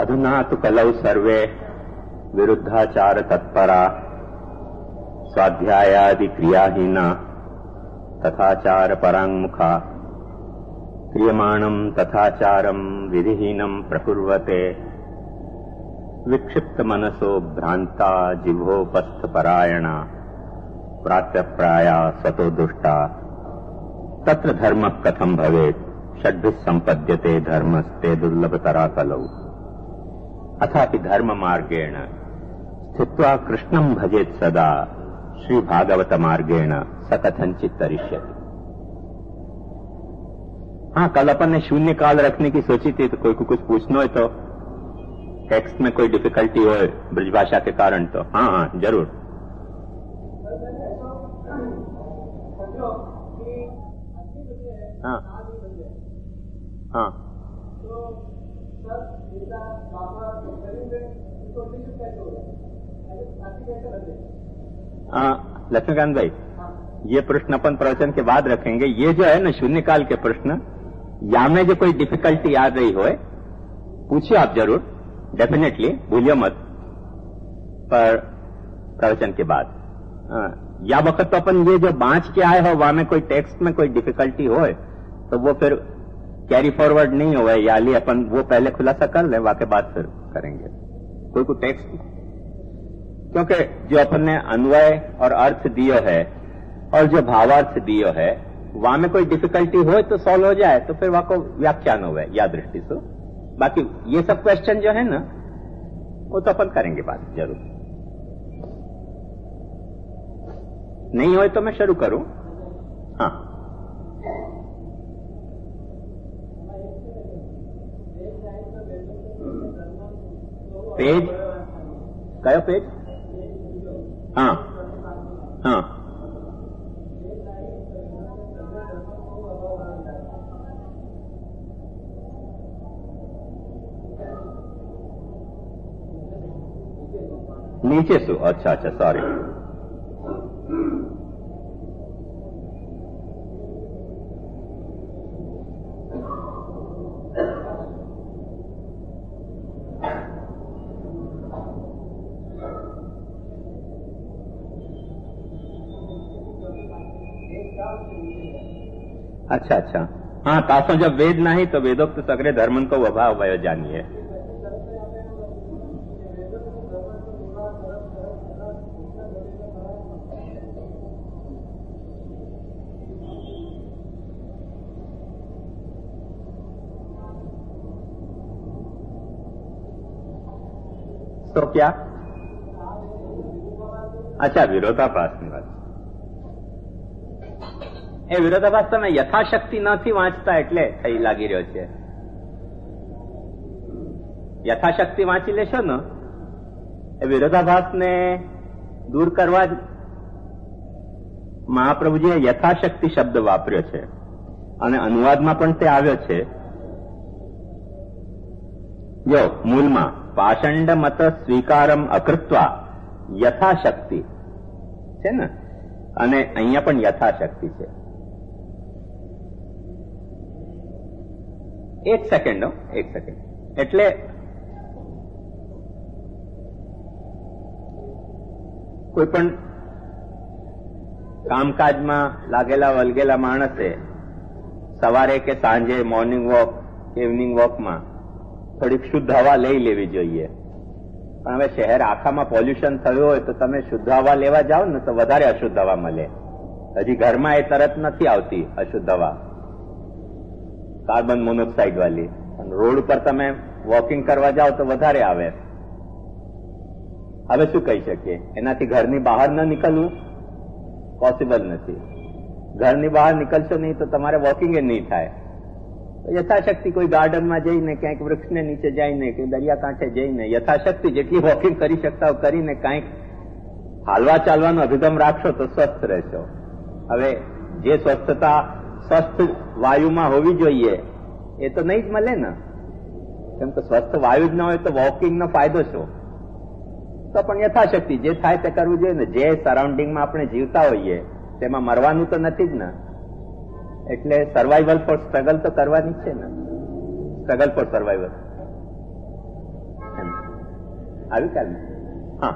अधुना तु कलौ सर्वे विरुद्धाचारतत्परा स्वाध्यायादिक्रियाहीना तथाचारपराङ्मुखा क्रियमाणम् तथाचारम् विधिहीनम् प्रकुर्वते विक्षिप्तमनसो भ्रान्ता जिह्वोपस्थपरायणा प्रात्यप्राया स्वतो दुष्टा। तत्र धर्मः कथम् भवेत्? षड्भिः सम्पद्यते धर्मस्ते दुर्लभतरा कलौ अथापि धर्ममार्गेण, स्थित्वा कृष्णम् भजेत् सदा, श्रीभागवतमार्गेण स कथञ्चित् तरिष्यति हाँ कल अपन ने शून्य काल रखने की सोची थी तो कोई को कुछ पूछना हो तो? टेक्स्ट में कोई डिफिकल्टी हो ब्रजभाषा के कारण तो। हाँ हाँ ज़रूर। हाँ। हाँ। हाँ लक्ष्मीकांत भाई, ये प्रश्न अपन प्रवचन के बाद रखेंगे। ये जो है ना शून्य काल के प्रश्न। या में जो कोई डिफिकल्टी आ रही हो पूछिए आप ज़रूर। डेफिनेटली भूलियो मत। पर प्रवचन के बाद। हाँ, या वक्त तो अपन ये जो बांच के आए हो वहाँ में कोई टेक्स्ट में कोई डिफिकल्टी हो तो वो फिर कैरी फॉरवर्ड नहीं हो या ली अपन वो पहले खुलासा कर ले वाके बाद फिर करेंगे। कोई कोई टेक्स्ट क्योंकि जो अपन ने अन्वय और अर्थ दियो है और जो भावार्थ दियो है वहाँ में कोई डिफिकल्टी हो तो सॉल्व हो जाए तो फिर वहाँ को व्याख्यान हो या दृष्टि से। बाकी ये सब क्वेश्चन जो है ना, वो तो अपन करेंगे बात ज़रूर। नहीं हो तो मैं शुरू करूँ। हाँ। पेज? कयो पेज? हाँ। हाँ। नीचे सु अच्छा अच्छा सॉरी अच्छा अच्छा। हाँ तासो जब वेद नहीं तो वेदोक्त सगरे धर्मन को अभाव वयो जानिए। સાતસો રૂપિયા? અચ્છા વિરોધાભાસની વાત. એ વિરોધાભાસ તમે યથાશક્તિ નથી વાંચતા એટલે થઈ લાગી રહ્યો છે. યથાશક્તિ વાંચી લેશો ને એ વિરોધાભાસને દૂર કરવા જ મહાપ્રભુજીએ યથાશક્તિ શબ્દ વાપર્યો છે. અને અનુવાદમાં પણ તે આવ્યો છે. જો મૂલમાં પાષંડ મત સ્વીકારમ અકૃત્વા યથાશક્તિ છે ને અને અહીંયા પણ યથાશક્તિ છે. એક સેકન્ડ એક સેકન્ડ એટલે કોઈ પણ કામકાજમાં લાગેલા, વલગેલા માણસે સવારે કે સાંજે મોર્નિંગ વોક ઇવનિંગ વોકમાં થોડીક શુદ્ધ હવા લઈ લેવી જોઈએ. પણ હવે શહેર આખામાં પોલ્યુશન થયું હોય તો તમે શુદ્ધ હવા લેવા જાઓ ને તો વધારે અશુદ્ધ હવા મળે. હજી ઘરમાં એ તરત નથી આવતી અશુદ્ધ હવા. કાર્બન મોનોક્સાઇડ વાળી. રોડ પર તમે વોકિંગ કરવા જાઓ તો વધારે આવે. હવે શું કહી શકીએ? એનાથી ઘરની બહાર ન નીકળવું? પોસિબલ નથી. ઘરની બહાર નીકળશો નહીં તો તમારે વોકિંગ એ નહીં થાય. યથાશક્તિ કોઈ ગાર્ડનમાં જઈને ક્યાંક વૃક્ષને નીચે જઈને કે દરિયાકાંઠે જઈને યથાશક્તિ જેટલી વોકિંગ કરી શકતા કરીને કાંઈક હાલવા ચાલવાનો અભિગમ રાખશો તો સ્વસ્થ રહેશો. હવે જે સ્વસ્થતા સ્વસ્થ વાયુમાં હોવી જોઈએ, એ તો નહીં જ મળે ને. કેમ કે સ્વસ્થ વાયુ જ ન હોય તો વોકિંગનો ફાયદો શું? તો પણ યથાશક્તિ જે થાય તે કરવું જોઈએ ને. જે સરાઉન્ડિંગમાં આપણે જીવતા હોઈએ, તેમાં મરવાનું તો નથી જ ને. એટલે સર્વાઈવલ ફોર સ્ટ્રગલ તો કરવાની જ છે ને સ્ટ્રગલ ફોર સર્વાઈવલ આવી કાલ હા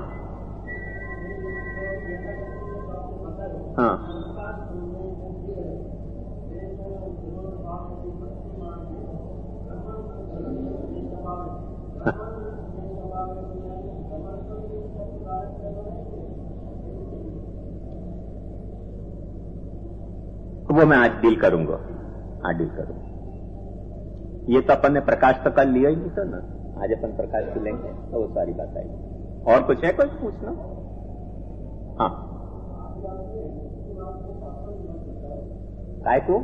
હા वो मैं आज डील करूँगा। आज डील करूँगा। ये तो अपन ने प्रकाश तो कल लिया ही नहीं था ना। आज अपन प्रकाश को लेंगे तो वो सारी बात आएगी और कुछ है कुछ पूछना? हाँ। काय को?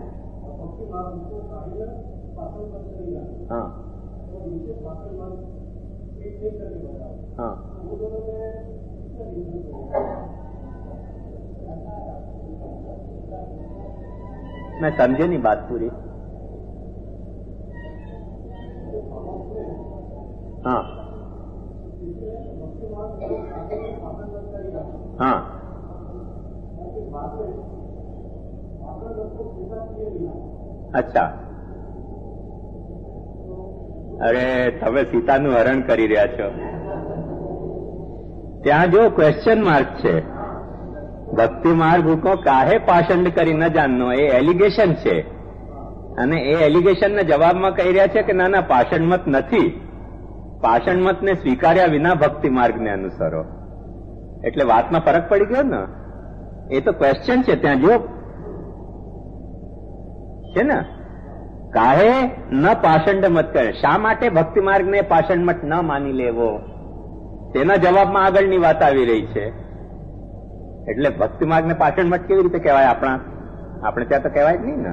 हाँ। हाँ। मैं समझे नहीं बात पूरी हाँ हाँ અચ્છા અરે તમે સીતાનું હરણ કરી રહ્યા છો ત્યાં જો ક્વેશ્ચન માર્ક છે ભક્તિ માર્ગ હુકો કાહે પાષંડ કરી ન જાણનો? એ એલિગેશન છે. અને એ એલિગેશનના જવાબમાં કહી રહ્યા છે કે ના ના પાષણ મત નથી. પાષણ મતને સ્વીકાર્યા વિના ભક્તિ માર્ગને અનુસરો. એટલે વાતમાં ફરક પડી ગયો ને? એ તો ક્વેશ્ચન છે, ત્યાં જો. છે ને? કાહે ન પાષંડ મત કરે? શા માટે ભક્તિ માર્ગને પાષણ મત ન માની લેવો? તેના જવાબમાં આગળની વાત આવી રહી છે. એટલે ભક્તિ માર્ગને પાચન મઠ કેવી રીતે કહેવાય આપણા? આપણે ત્યાં તો કહેવાય જ નહીં ને.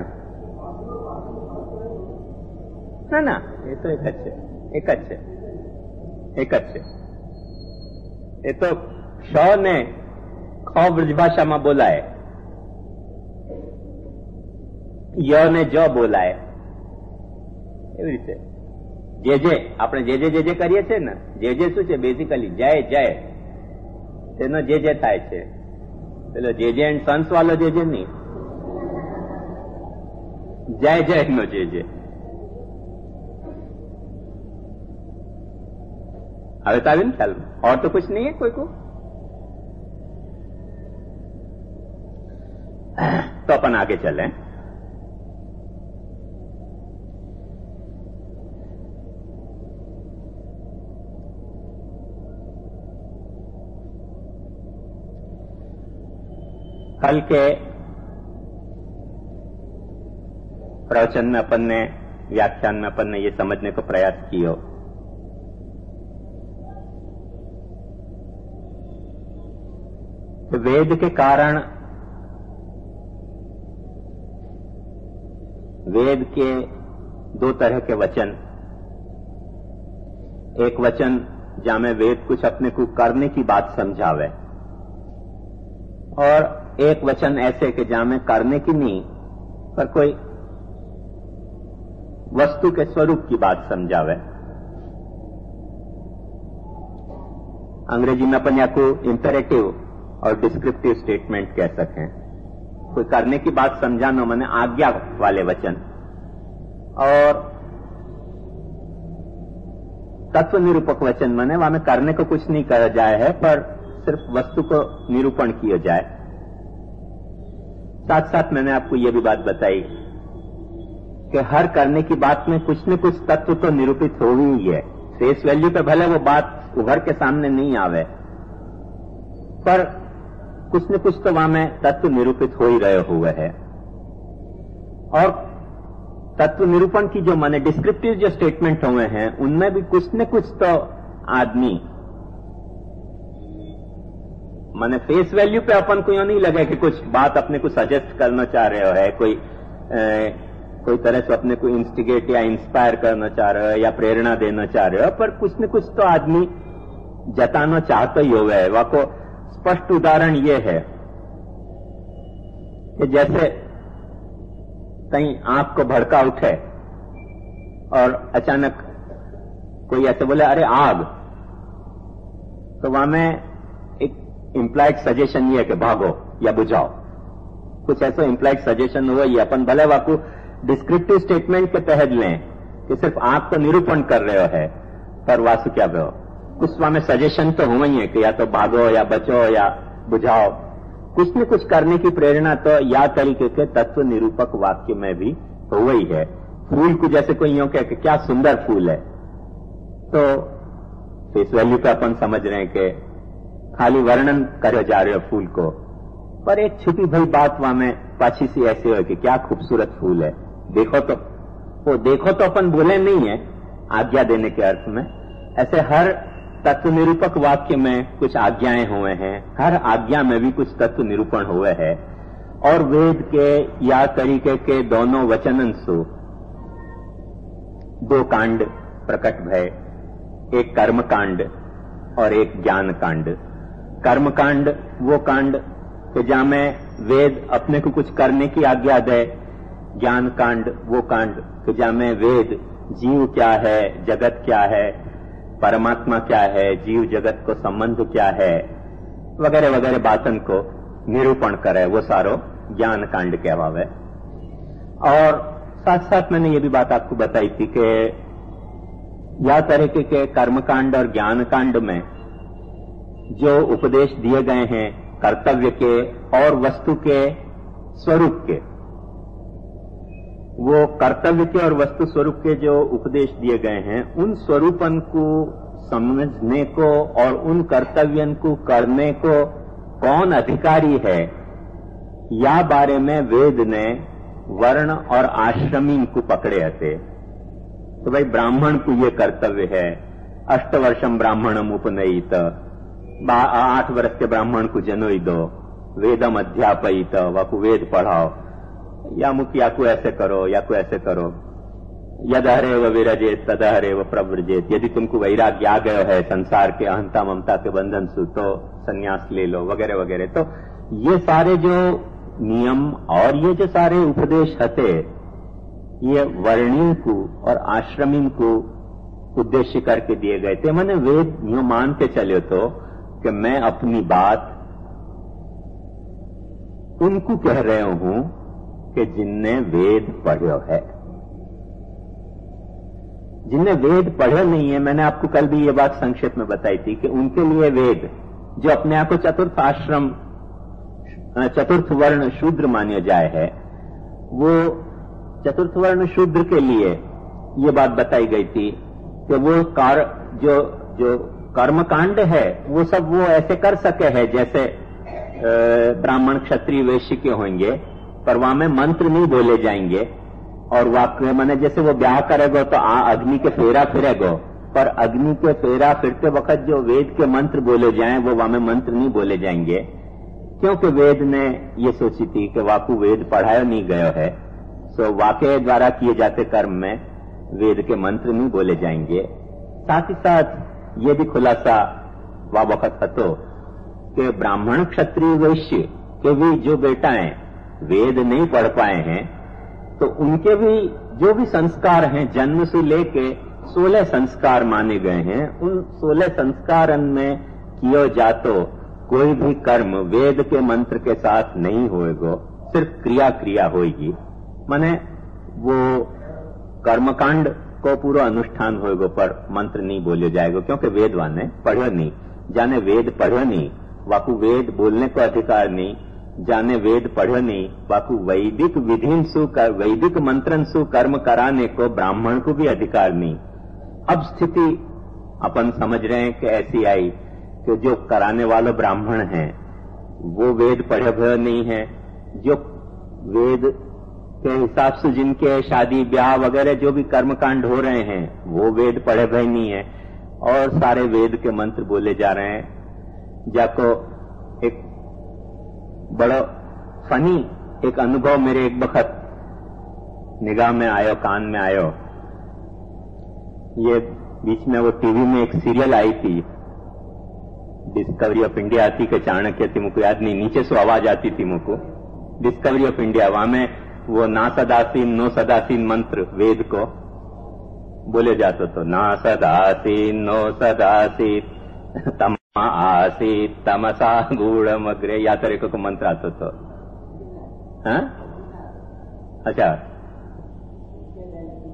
ના ના. એ તો એક જ છે. એક જ છે. એક જ છે. એ તો ક્ષ ને ખ બ્રજભાષામાં બોલાય. ય ને જ બોલાય. એવી રીતે. જે જે, આપણે જે જે જે જે કરીએ છીએ ને, જે જે શું છે બેઝિકલી જય જય. તેનો જે જે થાય છે. પેલો જે જે એન્ડ સન્સ વાળો જે જે નહીં જય જય નો જે જે હવે तो आगे ख्याल और तो कुछ नहीं है कोई को तो अपन आगे चले कल के प्रवचन में अपन ने, व्याख्यान में अपन ने ये समझने को प्रयास किया। वेद के कारण, वेद के दो तरह के वचन। एक वचन जहाँ वेद कुछ अपने को करने की बात समझावे। और एक वचन ऐसे कि जहाँ में करने की नहीं, पर कोई वस्तु के स्वरूप की बात समझावे। अंग्रेज़ी में अपन को इंपेरेटिव और डिस्क्रिप्टिव स्टेटमेंट कह सकें। कोई करने की बात समझाना मैंने आज्ञा वाले वचन। और तत्व निरूपक वचन मैंने, वहाँ करने को कुछ नहीं कहा जाए है, पर सिर्फ़ वस्तु को निरूपण किया जाए। साथ साथ मैंने आपको यह भी बात बताई कि हर करने की बात में कुछ न कुछ तत्व तो निरूपित हो ही है। फेस वैल्यू पे भले वो बात उभर के सामने नहीं आवे, पर कुछ न कुछ तो वहाँ में तत्व निरूपित हो ही रहे हुए है। और तत्व निरूपण की जो माने डिस्क्रिप्टिव जो स्टेटमेंट हुए हैं, उनमें भी कुछ न कुछ तो आदमी माने फेस वैल्यू पे अपन को यू नहीं लगे कि कुछ बात अपने को सजेस्ट करना चाह रहे हो है? कोई ए, कोई तरह से अपने को इंस्टिगेट या इंस्पायर करना चाह रहे हो या प्रेरणा देना चाह रहे हो पर कुछ न कुछ तो आदमी जताना चाहता ही होगा। है को स्पष्ट उदाहरण ये है कि जैसे कहीं आँख को भड़का उठे और अचानक कोई ऐसे बोले अरे आग! तो वहाँ में इम्प्लाइड सजेशन ये है कि भागो या बुझाओ। कुछ ऐसा इम्प्लाइड सजेशन हुआ, ये अपन भले वाकू डिस्क्रिप्टिव स्टेटमेंट के तहत लें कि सिर्फ़ आप तो निरूपण कर रहे हो है, पर वासु क्या हो कुछ में सजेशन तो हुआ ही है कि या तो भागो या बचो या बुझाओ। कुछ न कुछ करने की प्रेरणा तो या तरीके के तत्व निरूपक वाक्य में भी हुआ ही है। फूल को जैसे कोई यूँ कह क्या सुंदर फूल है। तो फेस वैल्यू का अपन समझ रहे हैं कि खाली वर्णन करे जा रहे हो फूल को। पर एक छुपी भई बात वहाँ में पाछी सी ऐसे हो कि क्या खूबसूरत फूल है। देखो तो वो देखो तो अपन बोले नहीं है आज्ञा देने के अर्थ में। ऐसे हर तत्व निरूपक वाक्य में कुछ आज्ञाएँ हुए हैं, हर आज्ञा में भी कुछ तत्व निरूपण हुए हैं। और वेद के या तरीके के दोनों वचनंशु दो कांड प्रकट भय, एक कर्म कांड और एक ज्ञान कांड कर्म कांड वो कांड कि जहाँ में वेद अपने को कुछ करने की आज्ञा दे, ज्ञान कांड, वो कांड कि जहाँ में वेद, जीव क्या है, जगत क्या है, परमात्मा क्या है, जीव जगत को संबंध क्या है, वगैरह वगैरह बातन को निरूपण करे, वो सारो ज्ञान कांड कहवावे और साथ साथ मैंने ये भी बात आपको बताई थी कि या तरीके के कर्मकांड और ज्ञान कांड में जो उपदेश दिए गए हैं, कर्तव्य के और वस्तु के स्वरूप के। वो कर्तव्य के और वस्तु स्वरूप के जो उपदेश दिए गए हैं, उन स्वरूपन को समझने को और उन कर्तव्यन को करने को कौन अधिकारी है? या बारे में वेद ने वर्ण और आश्रमी को पकड़े हते तो भाई ब्राह्मण को ये कर्तव्य है। अष्टवर्षम ब्राह्मणम उपनयित। आठ वर्ष के ब्राह्मण को जनोई दो। वेदम अध्यापित वाकु वेद पढ़ाओ। या मुखिया को ऐसे करो, या को ऐसे करो। यद हरे व विरजेत तद हरे व प्रव्रजेत यदि तुमको वैराग्य आ गयो है, संसार के अहंता ममता के बंधन से तो संन्यास ले लो, वगैरह वगैरह। तो ये सारे जो नियम और ये जो सारे उपदेश हते, ये वर्णियों को और आश्रमी को उद्देश्य करके दिए गए थे। मैंने वेद यूँ मान के चले तो कि मैं अपनी बात उनको कह रहे हूँ कि जिनने वेद पढ़ो है। जिनने वेद पढ़े नहीं है, मैंने आपको कल भी ये बात संक्षेप में बताई थी कि उनके लिए वेद, जो अपने आप को चतुर्थ आश्रम, चतुर्थ वर्ण शूद्र मान्य जाए है, वो चतुर्थ वर्ण शूद्र के लिए ये बात बताई गई थी कि वो कार, जो जो कर्मकांड है, वो सब वो ऐसे कर सके है जैसे ब्राह्मण क्षत्रिय वैश्य के होंगे, पर वहाँ में मंत्र नहीं बोले जाएँगे। और वाक्य मैंने जैसे वो ब्याह करेगो तो आ, अग्नि के फेरा फिरेगो, पर अग्नि के फेरा फिरते वक्त जो वेद के मंत्र बोले जाएँ, वो वहाँ में मंत्र नहीं बोले जाएँगे। क्योंकि वेद ने ये सोची थी कि वाकु वेद पढ़ाया नहीं गयो है सो वाक्य द्वारा किए जाते कर्म में वेद के मंत्र नहीं बोले जाएँगे। साथ ही साथ ये भी खुलासा वह वक्त हतो कि ब्राह्मण क्षत्रिय वैश्य के भी जो बेटाएँ वेद नहीं पढ़ पाए हैं तो उनके भी जो भी संस्कार हैं, जन्म से लेके सोलह संस्कार माने गए हैं, उन सोलह संस्कार में कियो जातो, कोई भी कर्म वेद के मंत्र के साथ नहीं होएगो, सिर्फ़ क्रिया क्रिया होगी माने वो कर्मकांड को पूरा अनुष्ठान होएगो, पर मंत्र नहीं बोले जाएगा, क्योंकि वेद वाने पढ़ो नहीं। जाने वेद पढ़ो नहीं वाकू वेद बोलने को अधिकार नहीं। जाने वेद पढ़ो नहीं, बाकू वैदिक विधि सु वैदिक मंत्रन सु कर्म कराने को ब्राह्मण को भी अधिकार नहीं। अब स्थिति अपन समझ रहे हैं कि ऐसी आई कि जो कराने वाले ब्राह्मण हैं, वो वेद पढ़े भय नहीं है। जो वेद के हिसाब से जिनके शादी, ब्याह वगैरह जो भी कर्मकांड हो रहे हैं, वो वेद पढ़े भय नहीं है और सारे वेद के मंत्र बोले जा रहे हैं। जाको एक बड़ा फनी एक अनुभव मेरे एक बखत निगाह में आयो, कान में आयो। ये बीच में वो टीवी में एक सीरियल आई थी डिस्कवरी ऑफ़ इंडिया आती के चाणक्य थी मुझको याद नहीं, नीचे से आवाज़ आती थी मुझको डिस्कवरी ऑफ़ इंडिया वहाँ में वो ना सदासीन, नो सदासीन मंत्र, वेद को बोले जाते तो ना सदासीन, नो सदासीन, तमा आसी तमसा गूढ़ अग्रे, या तरह को मंत्र आते तो। हाँ? अच्छा।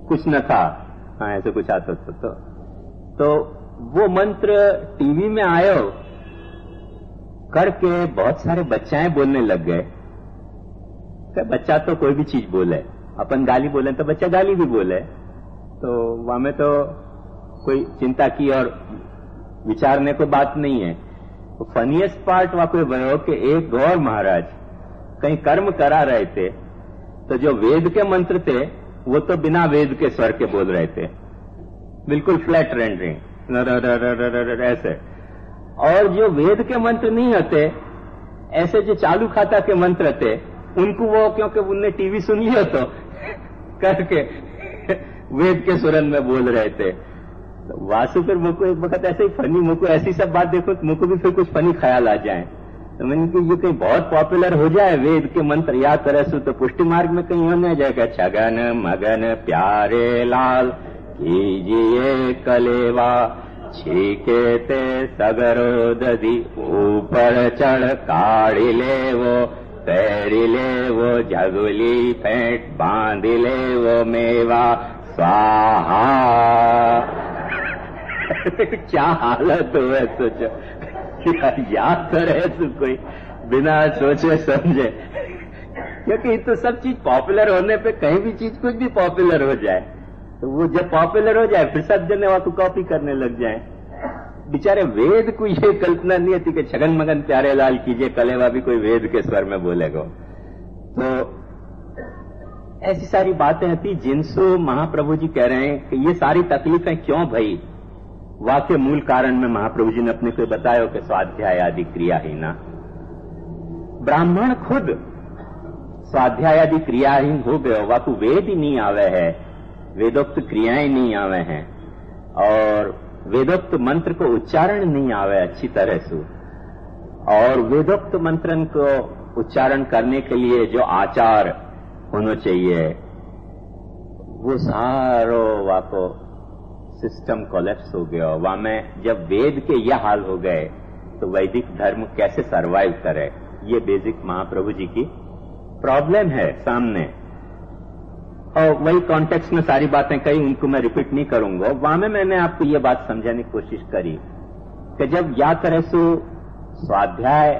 कुछ न था। हाँ ऐसे कुछ आता था तो। तो वो मंत्र टीवी में आयो, करके बहुत सारे बच्चाएँ बोलने लग गए। बच्चा तो कोई भी चीज़ बोले। अपन गाली बोले तो बच्चा गाली भी बोले। तो वहाँ में तो कोई चिंता की और विचारने को बात नहीं है। तो फनीएस्ट पार्ट वहाँ कोई भयो कि एक गौर महाराज, कहीं कर्म करा रहे थे तो जो वेद के मंत्र थे, वो तो बिना वेद के स्वर के बोल रहे थे। बिल्कुल फ्लैट रेंडरिंग ऐसे। और जो वेद के मंत्र नहीं होते, ऐसे जो चालू खाता के मंत्र थे उनको वो, क्योंकि उनने टीवी सुन लिया तो करके वेद के सुरन में बोल रहे थे। तो वासु फिर मुझको एक वक्त ऐसे ही फनी मुझको ऐसी सब बात देखो तो मुझको भी फिर कुछ फनी ख्याल आ जाए। तो मैंने कहा, ये कहीं बहुत पॉपुलर हो जाए वेद के मंत्र याद करे सु तो पुष्टि मार्ग में कहीं होने जाएगा छगन मगन प्यारे लाल, कीजिए कलेवा, छीके ते सगरो दधी ऊपर चढ़ काढ़ी ले वो पैरी ले वो झगुली फेंट बाँध ले वो मेवा। स्वाहा। क्या हालत हो है, सोचो। याद करे तो कोई? बिना सोचे, समझे। क्योंकि तो सब चीज़ पॉपुलर होने पे कहीं भी चीज़ कुछ भी पॉपुलर हो जाए। तो वो जब पॉपुलर हो जाए, फिर सब जने वहाँ को कॉपी करने लग जाए। बेचारे वेद को ये कल्पना नहीं थी कि छगन मगन प्यारे लाल कीजिए, कलेवा भी कोई वेद के स्वर में बोलेगा। तो ऐसी सारी बातें थी जिनसो महाप्रभु जी कह रहे हैं कि ये सारी तकलीफें क्यों भई? वाक्य मूल कारण में महाप्रभु जी ने अपने को बताया कि स्वाध्याय आदि क्रिया ही ना। ब्राह्मण खुद स्वाध्याय आदि क्रियाहीन हो गए, वाकु वेद ही नहीं आवे है। वेदोक्त क्रियाएँ नहीं आवे हैं। और वेदोक्त मंत्र को उच्चारण नहीं आवे अच्छी तरह से। और वेदोक्त मंत्र को उच्चारण करने के लिए जो आचार होना चाहिए, वो सारो वाको सिस्टम कोलेप्स हो गया। वहाँ में जब वेद के यह हाल हो गए तो वैदिक धर्म कैसे सरवाइव करे? ये बेसिक महाप्रभु जी की प्रॉब्लम है सामने। और वही कॉन्टेक्स्ट में सारी बातें कही, उनको मैं रिपीट नहीं करूँगा। वहाँ में मैंने आपको ये बात समझाने की कोशिश करी कि जब या तरह से स्वाध्याय,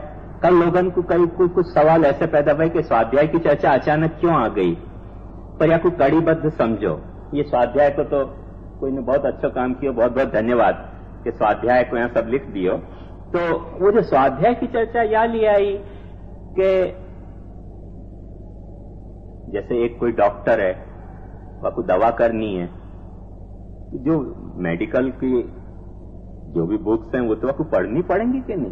कल लोगन को कई कुछ कुछ सवाल ऐसे पैदा हुए कि स्वाध्याय की चर्चा अचानक क्यों आ गई? पर या कोई कड़ीबद्ध समझो। ये स्वाध्याय को तो कोई ने बहुत अच्छा काम किया, बहुत बहुत धन्यवाद कि स्वाध्याय को यहाँ सब लिख दियो। तो वो जो स्वाध्याय की चर्चा या ले आई कि जैसे एक कोई डॉक्टर है आपको दवा करनी है, जो मेडिकल की, जो भी बुक्स हैं, वो तो आपको पढ़नी पड़ेंगी कि नहीं?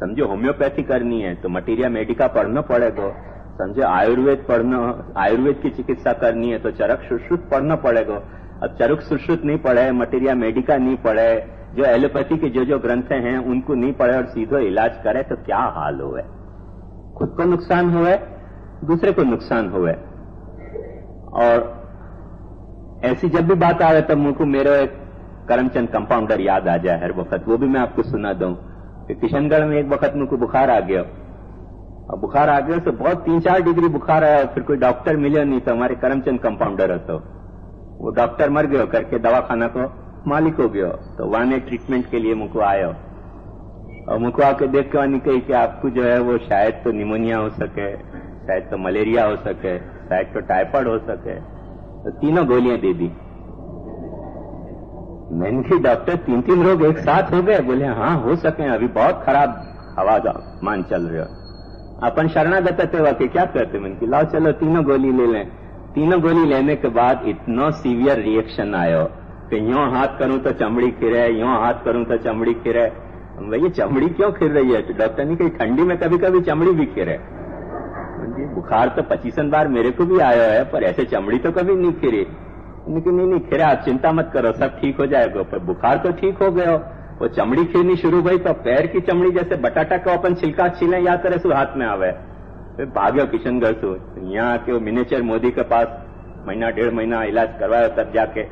समझो, होम्योपैथी करनी है तो मटीरिया मेडिका पढ़ना पड़ेगा, समझो, आयुर्वेद पढ़ना, आयुर्वेद की चिकित्सा करनी है तो चरक सुश्रुत पढ़ना पड़ेगा। अब चरक सुश्रुत नहीं पढ़े, मटीरिया मेडिका नहीं पढ़े, जो एलोपैथी के जो जो ग्रंथ हैं, उनको नहीं पढ़े और सीधो इलाज करे तो क्या हाल हो खुद को नुकसान हुए दूसरे को नुकसान हुए और ऐसी जब भी बात आ आवे तब मुझको मेरा एक करमचंद कंपाउंडर याद आ जाए हर वक्त। वो भी मैं आपको सुना दूँ कि किशनगढ़ में एक वक्त मुझको बुखार आ गया। और बुखार आ गया तो बहुत तीन चार डिग्री बुखार आया फिर कोई डॉक्टर मिले नहीं तो हमारे करमचंद कंपाउंडर हो तो। वो डॉक्टर मर गयो करके दवाखाना को मालिक हो गयो। तो वहाँ ट्रीटमेंट के लिए मुझको आयो। और मुझको आके देख के वहाँ कही कि आपको जो है वो शायद तो निमोनिया हो सके, शायद तो मलेरिया हो सके। शायद तो टाइफाइड हो सके। तो तीनों गोलियाँ दे दी। मैंने की डॉक्टर तीन तीन रोग एक साथ हो गए। बोले हाँ हो सके, अभी बहुत खराब हवा का मान चल रहे हो। अपन शरणागत थे, वाकई क्या करते मैंने की लाओ, चलो, तीनों गोली ले लें। तीनों गोली लेने के बाद इतना सीवियर रिएक्शन आयो। कि यो हाथ करूँ तो चमड़ी खिरे, यो हाथ करूँ तो चमड़ी खिरे। भैया चमड़ी क्यों खिर रही है? तो डॉक्टर ने कही, ठंडी में कभी कभी चमड़ी भी खिरे। बुखार तो पच्चीसन बार मेरे को भी आया है, पर ऐसे चमड़ी तो कभी नहीं खिरी लेकिन नहीं नहीं, खिरा, आप चिंता मत करो, सब ठीक हो जाएगा। पर बुखार तो ठीक हो गया। वो चमड़ी खिरनी शुरू हुई तो पैर की चमड़ी जैसे बटाटा को अपन छिलका छीले या तरह से हाथ में आवे। फिर भाग्यो किशनगढ़ से। यहाँ आके वो मिनेचर मोदी के पास महीना, डेढ़ महीना इलाज करवाया, तब जाके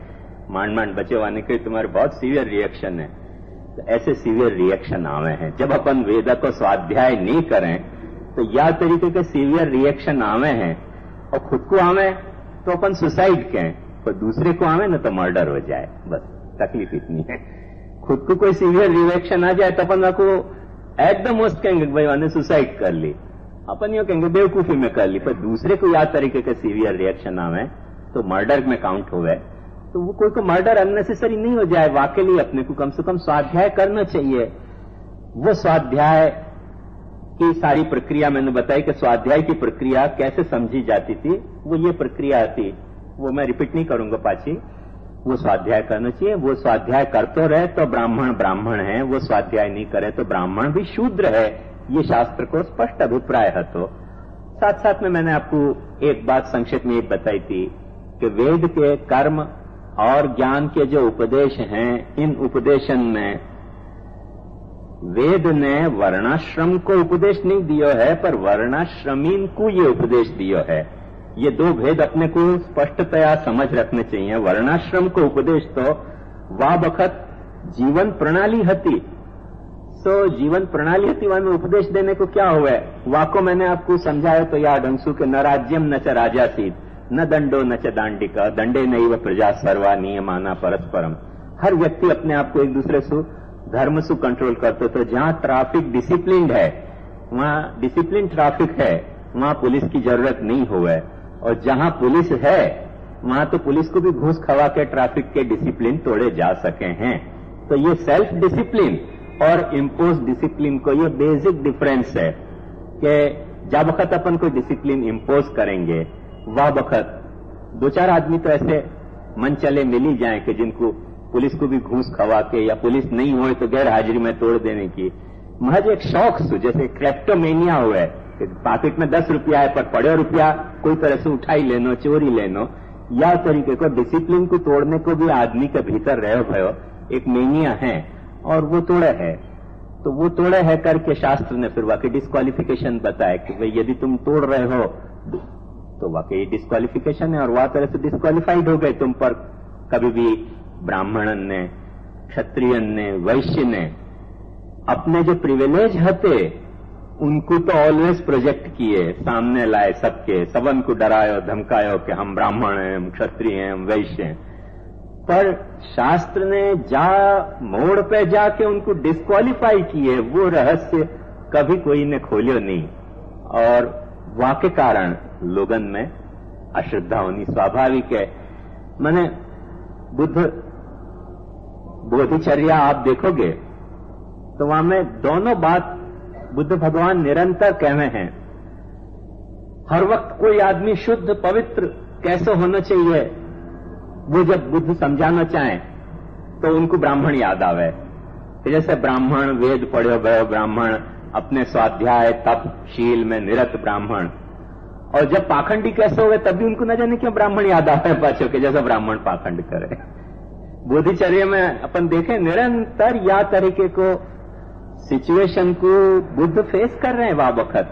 मांड मांड बचे हुआ निकले। तुम्हारे बहुत सीवियर रिएक्शन है। तो ऐसे सीवियर रिएक्शन आवे हैं। जब अपन वेद को स्वाध्याय नहीं करें तो यह तरीके के सीवियर रिएक्शन आवे हैं और खुद को आवे तो अपन सुसाइड कहें, पर दूसरे को आवे ना तो मर्डर हो जाए। बस, तकलीफ़ इतनी है। खुद को कोई सीवियर रिएक्शन आ जाए तो अपन को एट द मोस्ट कहेंगे भाई मैंने सुसाइड कर ली। अपन यो कहेंगे बेवकूफ़ी में कर ली, पर दूसरे को याद तरीके के सीवियर रिएक्शन आवे तो मर्डर में काउंट हो गए। तो वो कोई को मर्डर अननेसेसरी नहीं हो जाए, वाकई अपने को कम से कम स्वाध्याय करना चाहिए। वो स्वाध्याय की सारी प्रक्रिया मैंने बताई कि स्वाध्याय की प्रक्रिया कैसे समझी जाती थी, वो ये प्रक्रिया थी। वो मैं रिपीट नहीं करूँगा पाची वो स्वाध्याय करना चाहिए, वो स्वाध्याय करते रहे तो ब्राह्मण ब्राह्मण है, वो स्वाध्याय नहीं करे तो ब्राह्मण भी शूद्र है। ये शास्त्र को स्पष्ट अभिप्राय है तो। साथ साथ में मैंने आपको एक बात संक्षिप्त में बताई थी कि वेद के कर्म और ज्ञान के जो उपदेश हैं, इन उपदेशन में वेद ने वर्णाश्रम को उपदेश नहीं दियो है, पर वर्णाश्रमीन को ये उपदेश दियो है। ये दो भेद अपने को स्पष्टतया समझ रखने चाहिए। वर्णाश्रम को उपदेश तो वा बखत जीवन प्रणाली हती। सो जीवन प्रणाली हती, वहाँ में उपदेश देने को क्या हुआ? है वाको मैंने आपको समझाया तो या ढंगसु के न राज्यम न च राजा सीध न दंडो न च दांडिका, दंडे नहीं व प्रजा सर्वा नियमाना परस्परम। हर व्यक्ति अपने आप को एक दूसरे से धर्म सु कंट्रोल करते तो जहाँ ट्रैफ़िक डिसिप्लिन है, वहाँ डिसिप्लिन ट्रैफ़िक है, वहाँ पुलिस की ज़रूरत नहीं हुआ और जहाँ पुलिस है, वहाँ तो पुलिस को भी घूस खवा के ट्रैफ़िक के डिसिप्लिन तोड़े जा सके हैं। तो ये सेल्फ डिसिप्लिन और इम्पोज डिसिप्लिन को ये बेसिक डिफरेंस है कि जब वक्त अपन कोई डिसिप्लिन इम्पोज करेंगे, वह वक्त दो चार आदमी तो ऐसे मन चले मिल ही जाए कि जिनको पुलिस को भी घूस खवा के या पुलिस नहीं हो तो गैर हाजिरी में तोड़ देने की। महज एक शौक सु, जैसे क्रेप्टोमेनिया हुआ है पॉकेट में दस रुपया है, पर पड़े रुपया, कोई तरह से उठाई लेनो, चोरी लेनो, या तरीके को डिसिप्लिन को तोड़ने को भी आदमी के भीतर रहो भयो, एक मेनिया है, और वो तोड़े है। तो वो तोड़े है करके शास्त्र ने फिर वाकई डिस्कालिफिकेशन बताया कि भाई यदि तुम तोड़ रहे हो तो वाकई डिस्कालिफिकेशन है, और वह तरह से डिस्कालीफाइड हो गए तुम पर, कभी भी ब्राह्मणन ने क्षत्रियन ने वैश्य ने अपने जो प्रिविलेज हते, उनको तो ऑलवेज प्रोजेक्ट किए, सामने लाए सबके, सबन को डरायो, धमकायो कि हम ब्राह्मण हैं, हम क्षत्रिय हैं, हम वैश्य हैं। पर शास्त्र ने जा, मोड़ पे जाके उनको डिस्कालीफाई किए, वो रहस्य कभी कोई ने खोलियो नहीं। और वाके कारण, लोगन में अश्रद्धा होनी स्वाभाविक है। मैंने बुद्ध बोधिचर्या आप देखोगे तो वहाँ में दोनों बात बुद्ध भगवान निरंतर कहवे हैं। हर वक्त कोई आदमी शुद्ध, पवित्र कैसे होना चाहिए, वो जब बुद्ध समझाना चाहे तो उनको ब्राह्मण याद आवे। जैसे ब्राह्मण वेद पढ़ो गयो ब्राह्मण अपने स्वाध्याय, तप, शील में निरत ब्राह्मण। और जब पाखंडी कैसे हो गए तब भी उनको न जाने क्यों ब्राह्मण याद आवे पाछो के जैसा ब्राह्मण पाखंड करे। बोधिचर्य में अपन देखें, निरंतर या तरीके को सिचुएशन को बुद्ध फेस कर रहे हैं वक्त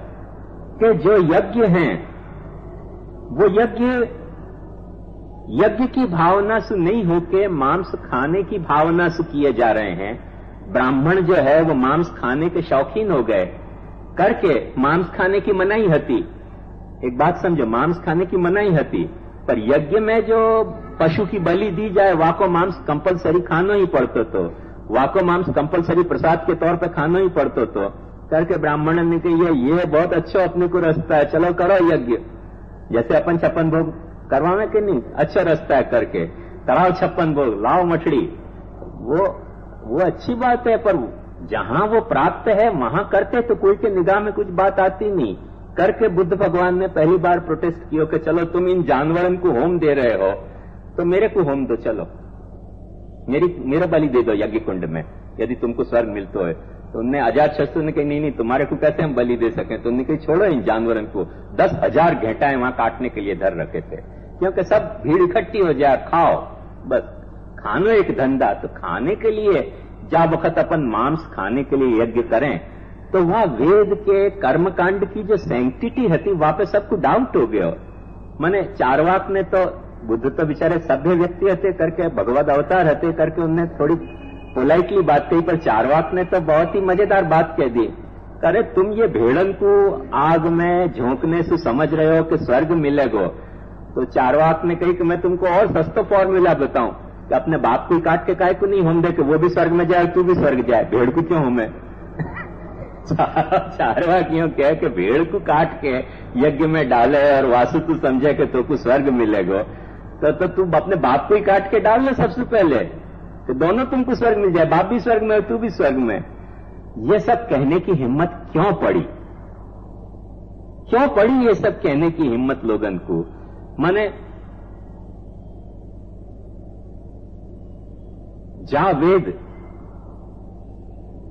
कि जो यज्ञ हैं, वो यज्ञ यज्ञ की भावना से नहीं होके मांस खाने की भावना से किए जा रहे हैं। ब्राह्मण जो है, वो मांस खाने के शौकीन हो गए, करके मांस खाने की मनाही हती। एक बात समझो, मांस खाने की मनाही हती, पर यज्ञ में जो पशु की बलि दी जाए, वाको मांस कंपलसरी खाना ही पड़तो तो। वाको मांस कंपलसरी प्रसाद के तौर पे खाना ही पड़तो तो। करके ब्राह्मण ने कही, ये बहुत अच्छा अपने को रास्ता है, चलो करो यज्ञ। जैसे अपन छप्पन भोग करवावे कि नहीं? अच्छा रास्ता है करके। कराओ छप्पन भोग, लाओ मछली। वो वो अच्छी बात है, पर जहाँ वो प्राप्त है, वहाँ करते तो कोई के निगाह में कुछ बात आती नहीं। करके बुद्ध भगवान ने पहली बार प्रोटेस्ट किया कि चलो तुम इन जानवरों को होम दे रहे हो। तो मेरे को होम दो, चलो। मेरी, मेरा बलि दे दो यज्ञ कुंड में। यदि तुमको स्वर्ग मिलता है तो उनने आज़ाद शस्त्र ने कही, नहीं नहीं, तुम्हारे को कैसे हम बलि दे सके? तो उन्होंने कही, छोड़ो इन जानवरों को। दस हज़ार घंटाएँ वहाँ काटने के लिए धर रखे थे। क्योंकि सब भीड़ इकट्ठी हो जाए, खाओ। बस, खानो एक धंधा तो खाने के लिए जा वक्त अपन मांस खाने के लिए यज्ञ करें। तो वहाँ वेद के कर्मकांड की जो सेंटिटी हती वहाँ पे सबको डाउट हो गया। मैंने चारवाक ने तो बुद्ध तो बेचारे सभ्य व्यक्ति हते करके, भगवत अवतार हते करके उनने थोड़ी पोलाइटली बात कही, पर चारवाक ने तो बहुत ही मज़ेदार बात कह दी। अरे, तुम ये भेड़न को आग में झोंकने से समझ रहे हो कि स्वर्ग मिलेगो? तो चारवाक ने कही कि मैं तुमको और सस्ता फॉर्मूला बताऊँ कि अपने बाप को काट के काय को नहीं हम दे, कि वो भी स्वर्ग में जाए, तू भी स्वर्ग जाए, भेड़ को क्यों हमें? चारवा क्यों कह के भेड़ को काट के यज्ञ में डाले और वासु तू समझे कि तो स्वर्ग मिलेगा। तो, तो तू अपने बाप को ही काट के डाल ले सबसे पहले। तो दोनों तुमको स्वर्ग मिल जाए बाप भी स्वर्ग में तू भी स्वर्ग में। ये सब कहने की हिम्मत क्यों पड़ी? क्यों पड़ी ये सब कहने की हिम्मत लोगन को? माने जहाँ वेद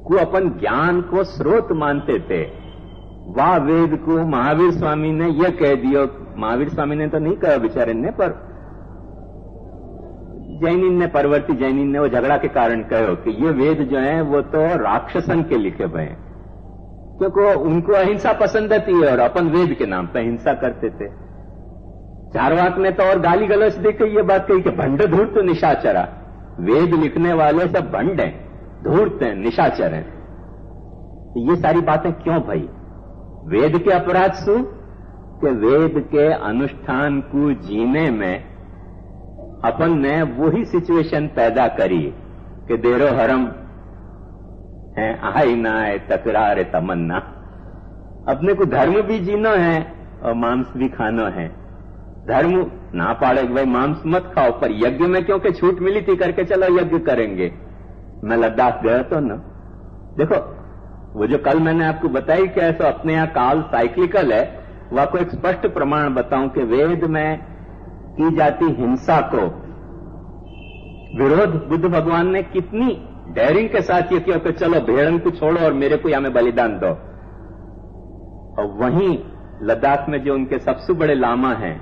को अपन ज्ञान को स्रोत मानते थे। वह वेद को महावीर स्वामी ने यह कह दिया। महावीर स्वामी ने तो नहीं कहा बेचारे ने पर जैनिन ने परवर्ती जैनिन ने वो झगड़ा के कारण कहो कि ये वेद जो है, वो तो राक्षसन के लिखे हुए हैं। क्योंकि उनको अहिंसा पसंद थी और अपन वेद के नाम पर हिंसा करते थे। चारवाक ने तो और गाली गलौच देकर ये बात कही कि भंड धूर्त तो निशाचरा। वेद लिखने वाले सब भंड हैं, धूर्त हैं, निशाचर हैं। तो ये सारी बातें क्यों भाई? वेद के अपराध सु? कि वेद के अनुष्ठान को जीने में अपन ने वही सिचुएशन पैदा करी कि देरो हरम है आई ना है तकरार तमन्ना अपने को धर्म भी जीना है और मांस भी खाना है। धर्म ना पाड़े भाई मांस मत खाओ, पर यज्ञ में क्योंकि छूट मिली थी, करके चलो यज्ञ करेंगे। मैं लद्दाख गया तो ना। देखो, वो जो कल मैंने आपको बताई कि ऐसा अपने यहाँ काल साइक्लिकल है वह को एक स्पष्ट प्रमाण बताऊँ कि वेद में की जाती हिंसा को। विरोध बुद्ध भगवान ने कितनी डेयरिंग के साथ ये किया कि चलो भेड़न को छोड़ो और मेरे को या में बलिदान दो। और वहीं लद्दाख में जो उनके सबसे बड़े लामा हैं,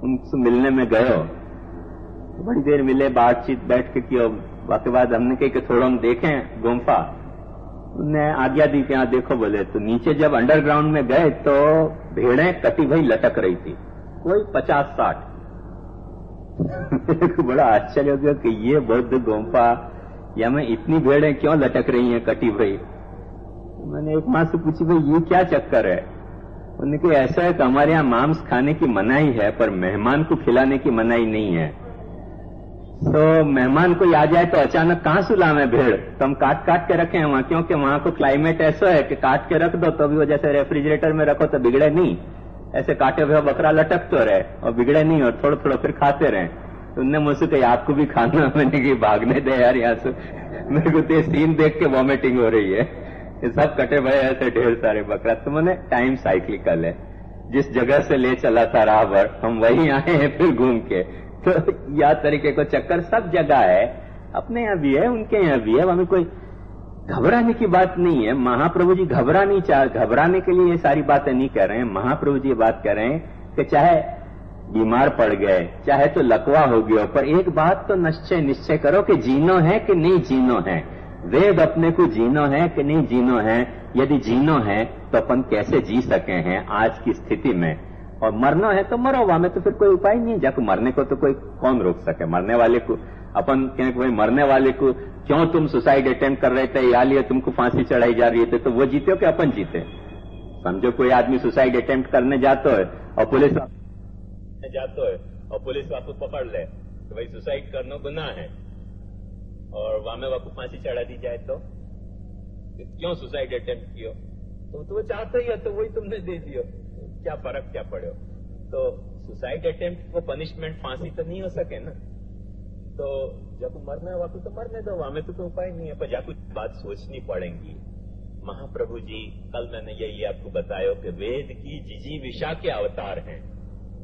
उनसे मिलने में गयो बड़ी देर मिले, बातचीत बैठ के किया। उसके बाद हमने कही कि थोड़ा हम देखें गुम्फा। उन्हें आज्ञा दी यहाँ देखो बोले तो नीचे जब अंडरग्राउंड में गए तो भेड़ें कटी भई लटक रही थी। कोई पचास साठ। मेरे को बड़ा आश्चर्य हो गया कि ये बौद्ध गोम्पा या मैं इतनी भेड़ें क्यों लटक रही हैं कटी भाई मैंने एक माँ से पूछी, भाई, ये क्या चक्कर है? उन्होंने कहा, ऐसा है कि हमारे यहाँ मांस खाने की मनाही है, पर मेहमान को खिलाने की मनाही नहीं है। तो मेहमान कोई आ जाए तो अचानक कहाँ से लावे भेड़? तो हम काट काट के रखे हैं वहाँ, क्योंकि वहाँ को क्लाइमेट ऐसा है कि काट के रख दो तो भी वो जैसे रेफ्रिजरेटर में रखो तो बिगड़े नहीं। ऐसे काटे हुए बकरा लटक तो रहे और बिगड़े नहीं और थोड़ा थोड़ा फिर खाते रहे। तो उनने मुझसे कही, आपको भी खाना मैंने कि भागने दे यार यहाँ से। मेरे को तो सीन देख के वॉमिटिंग हो रही है। ये सब कटे भय ऐसे ढेर सारे बकरा। तो मैंने टाइम साइक्लिकल है जिस जगह से ले चला था रावर हम वहीं आए हैं फिर घूम के। तो यह तरीके को चक्कर सब जगह है। अपने यहाँ भी है, उनके यहाँ भी है। हमें कोई घबराने की बात नहीं है, महाप्रभु जी घबरा नहीं चाह घबराने के लिए ये सारी बातें नहीं कह रहे हैं। महाप्रभु जी बात कह रहे हैं कि चाहे बीमार पड़ गए, चाहे तो लकवा हो गया, पर एक बात तो निश्चय निश्चय करो कि जीनो है कि नहीं जीनो है। वेद अपने को जीनो है कि नहीं जीनो है। यदि जीनो है तो अपन कैसे जी सके हैं आज की स्थिति में? और मरना है तो मरो, वहाँ में तो फिर कोई उपाय नहीं है। जाकर मरने को तो कोई कौन रोक सके? मरने वाले को अपन कहें कि भाई मरने वाले को क्यों तुम सुसाइड अटेम्प्ट कर रहे थे? या लिए तुमको फांसी चढ़ाई जा रही थी तो वो जीते हो कि अपन जीते? समझो कोई आदमी सुसाइड अटेम्प्ट करने जाता है और पुलिस जाता है और पुलिस वापस पकड़ ले तो भाई सुसाइड करना गुना है। और वहाँ में आपको फांसी चढ़ा दी जाए तो? क्यों सुसाइड अटेम्प्ट किया? तो, तो वो चाहते ही है तो वही तुमने दे दियो। क्या फ़र्क क्या पड़े तो सुसाइड अटेम्प्ट को पनिशमेंट फांसी तो नहीं हो सके ना। तो जब मरना है वापस तो मरने दो वहाँ में तो कोई उपाय नहीं है। पर जा कुछ बात सोचनी पड़ेगी। महाप्रभु जी कल मैंने यही आपको बताया कि वेद की जिजी विशा के अवतार हैं।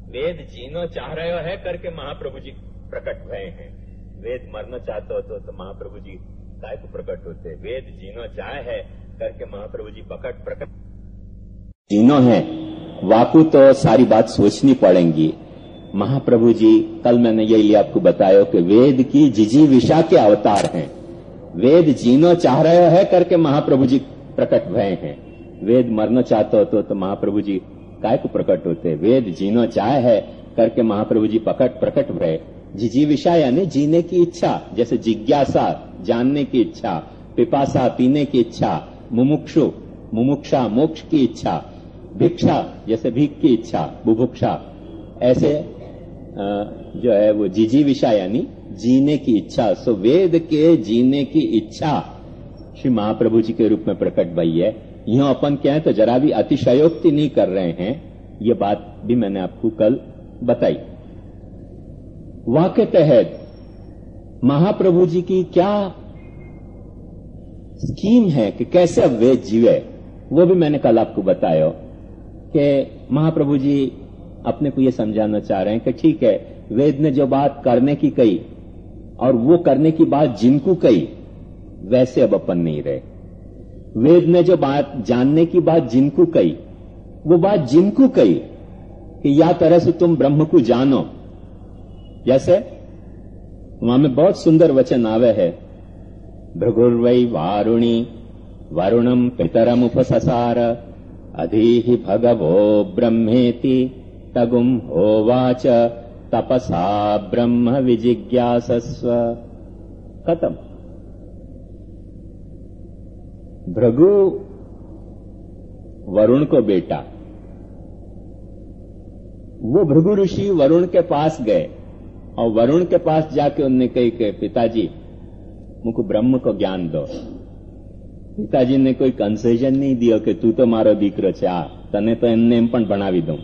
वेद जीनो चाह रहे हो करके महाप्रभु जी प्रकट हुए हैं। वेद मरना चाहते हो तो, तो महाप्रभु जी काय को प्रकट होते वेद जीनो चाहे है करके महाप्रभु जी प्रकट प्रकट जीनो है। वाकू तो सारी बात सोचनी पड़ेगी। महाप्रभु जी कल मैंने यही आपको बताया कि वेद की जिजी विशा के अवतार हैं। वेद जीनो चाह रहे है करके महाप्रभु जी प्रकट भय हैं। वेद मरना चाहते हो तो, तो महाप्रभु जी काय को प्रकट होते? वेद जीनो चाहे है करके महाप्रभु जी प्रकट प्रकट भय। जिजी विषा यानी जीने की इच्छा जैसे जिज्ञासा जानने की इच्छा पिपासा पीने की इच्छा मुमुक्षु मुमुक्षा मोक्ष की इच्छा भिक्षा जैसे भीख की इच्छा बुभुक्षा। ऐसे जो है वो जिजीविषा यानी जीने की इच्छा, सो वेद के जीने की इच्छा श्री महाप्रभु जी के रूप में प्रकट भई है। यह अपन क्या है तो जरा भी अतिशयोक्ति नहीं कर रहे हैं। ये बात भी मैंने आपको कल बताई। वाक्य तहत महाप्रभु जी की क्या स्कीम है कि कैसे अब वेद जीवे, वो भी मैंने कल आपको बताया। कि महाप्रभु जी अपने को ये समझाना चाह रहे हैं कि ठीक है, वेद ने जो बात करने की कही और वो करने की बात जिनको कही, वैसे अब अपन नहीं रहे। वेद ने जो बात जानने की बात जिनको कही, वो बात जिनको कही कि या तरह से तुम ब्रह्म को जानो। जैसे? वहाँ में बहुत सुंदर वचन आवे है, भृगुर्वै वारुणी वरुणम पितरम उपससार अधीहि भगवो ब्रह्मेति। तगुम होवाच तपसा ब्रह्म विजिज्ञासस्व खत्म भृगु वरुण को बेटा वो भृगु ऋषि वरुण के पास गए और वरुण के पास जाके उनने कही कि पिताजी मुझको ब्रह्म को ज्ञान दो पिताजी ने कोई कंसेशन नहीं दियो कि तू तो मारो दीकरो છે આ તને તો એમને એમ પણ ભણાવી દઉં